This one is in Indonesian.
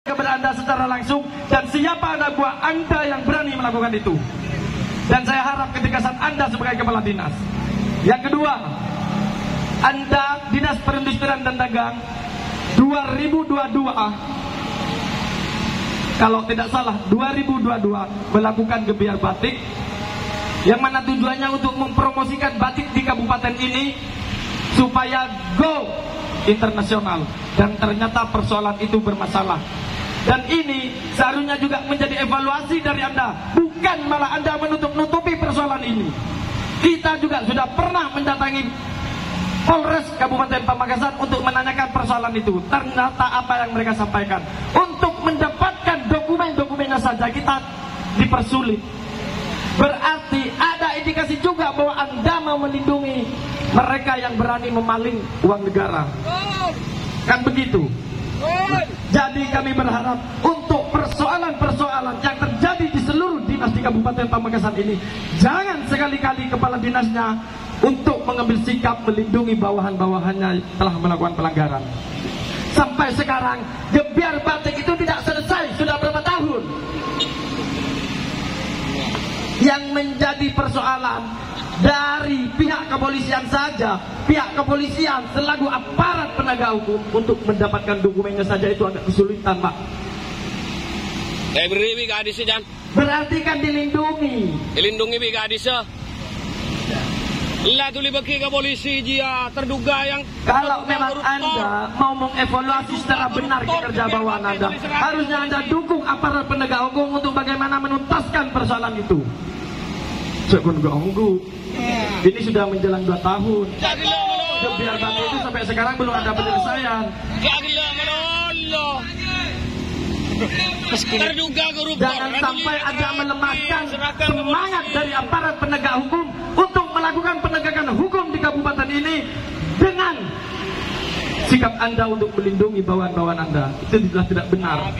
kepada Anda secara langsung dan siapa anak buah Anda yang berani melakukan itu. Dan saya harap ketegasan Anda sebagai kepala dinas. Yang kedua, Anda Dinas Perindustrian dan Dagang 2022 kalau tidak salah 2022 melakukan gebiar batik yang mana tujuannya untuk mempromosikan batik di kabupaten ini supaya go internasional. Dan ternyata persoalan itu bermasalah. Dan ini seharusnya juga menjadi evaluasi dari Anda. Bukan malah Anda menutup-nutupi persoalan ini. Kita juga sudah pernah mendatangi Polres Kabupaten Pamekasan untuk menanyakan persoalan itu. Ternyata apa yang mereka sampaikan? Untuk mendapatkan dokumen-dokumennya saja kita dipersulit. Berarti ada indikasi juga melindungi mereka yang berani memaling uang negara kan begitu jadi kami berharap untuk persoalan-persoalan yang terjadi di seluruh dinas di Kabupaten Pamekasan ini jangan sekali-kali kepala dinasnya untuk mengambil sikap melindungi bawahan-bawahannya telah melakukan pelanggaran. Sampai sekarang gebiar batik itu tidak selesai sudah berapa tahun. Yang menjadi persoalan dari pihak kepolisian saja, pihak kepolisian selaku aparat penegak hukum untuk mendapatkan dokumennya saja itu agak kesulitan, Pak. Eh beri bi gadis Jan. Berarti kan dilindungi. Dilindungi bi gadis Lah tuli bagi ke polisi dia terduga yang Kalau memang Anda mau mengevaluasi secara benar kinerja bawahan Anda, harusnya Anda dukung aparat penegak hukum untuk bagaimana menuntaskan persoalan itu. Saya pun ganggu. Ini sudah menjelang dua tahun. Gebiar batu itu sampai sekarang belum ada penyelesaian. Terduga koruptor. Jangan sampai Anda melemahkan semangat dari aparat penegak hukum untuk melakukan penegakan hukum di kabupaten ini dengan sikap Anda untuk melindungi bawahan-bawahan Anda. Itu sudah tidak benar.